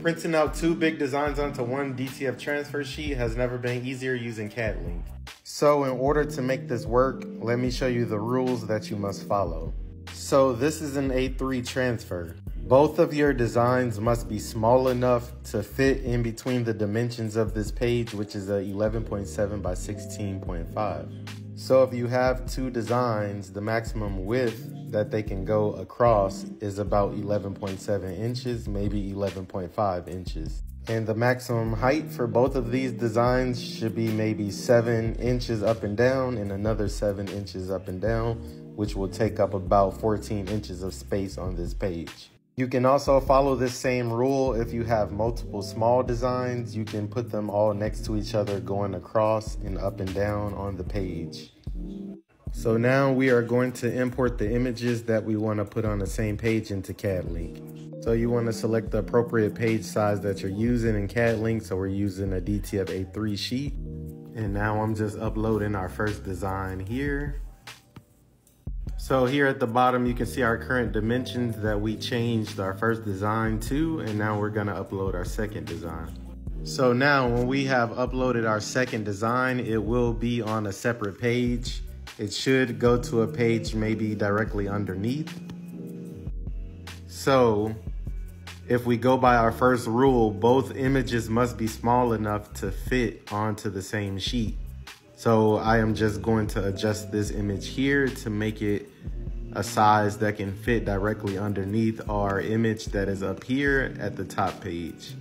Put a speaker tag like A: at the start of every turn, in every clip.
A: Printing out two big designs onto one DTF transfer sheet has never been easier using CADLink. So in order to make this work, let me show you the rules that you must follow. So this is an A3 transfer. Both of your designs must be small enough to fit in between the dimensions of this page, which is a 11.7 by 16.5. So if you have two designs, the maximum width that they can go across is about 11.7 inches, maybe 11.5 inches. And the maximum height for both of these designs should be maybe seven inches up and down and another seven inches up and down, which will take up about 14 inches of space on this page. You can also follow this same rule if you have multiple small designs. You can put them all next to each other going across and up and down on the page. So now we are going to import the images that we want to put on the same page into CADLink. So you want to select the appropriate page size that you're using in CADLink. So we're using a DTF A3 sheet. And now I'm just uploading our first design here. So here at the bottom, you can see our current dimensions that we changed our first design to, and now we're gonna upload our second design. So now when we have uploaded our second design, it will be on a separate page. It should go to a page maybe directly underneath. So if we go by our first rule, both images must be small enough to fit onto the same sheet. So I am just going to adjust this image here to make it a size that can fit directly underneath our image that is up here at the top page.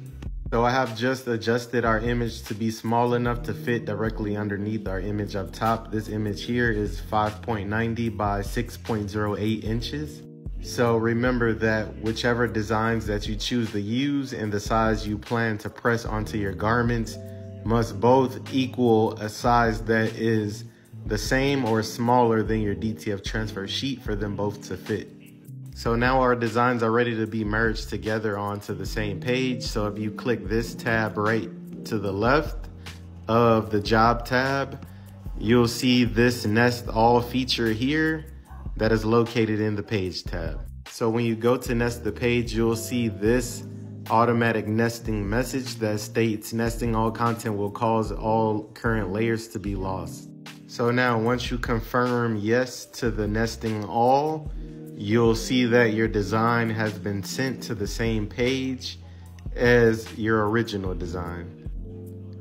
A: So I have just adjusted our image to be small enough to fit directly underneath our image up top. This image here is 5.90 by 6.08 inches. So remember that whichever designs that you choose to use and the size you plan to press onto your garments must both equal a size that is the same or smaller than your DTF transfer sheet for them both to fit. So now our designs are ready to be merged together onto the same page. So if you click this tab right to the left of the job tab, you'll see this nest all feature here that is located in the page tab. So when you go to nest the page, you'll see this automatic nesting message that states nesting all content will cause all current layers to be lost. So now once you confirm yes to the nesting all, you'll see that your design has been sent to the same page as your original design.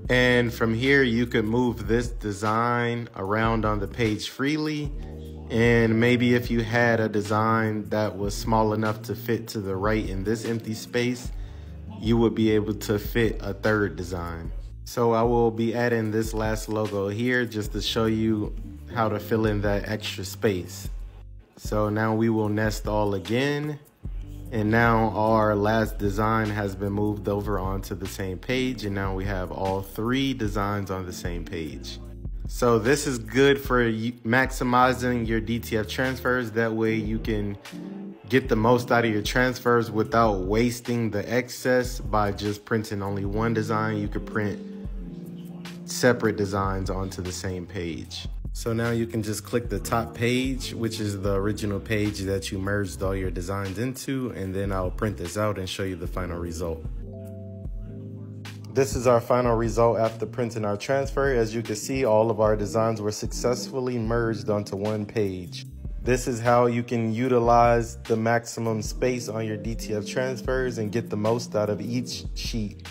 A: And from here, you could move this design around on the page freely. And maybe if you had a design that was small enough to fit to the right in this empty space, you would be able to fit a third design. So I will be adding this last logo here just to show you how to fill in that extra space. So now we will nest all again. And now our last design has been moved over onto the same page. And now we have all three designs on the same page. So this is good for maximizing your DTF transfers. That way you can get the most out of your transfers without wasting the excess by just printing only one design. You could print separate designs onto the same page. So now you can just click the top page, which is the original page that you merged all your designs into, and then I'll print this out and show you the final result. This is our final result after printing our transfer. As you can see, all of our designs were successfully merged onto one page. This is how you can utilize the maximum space on your DTF transfers and get the most out of each sheet.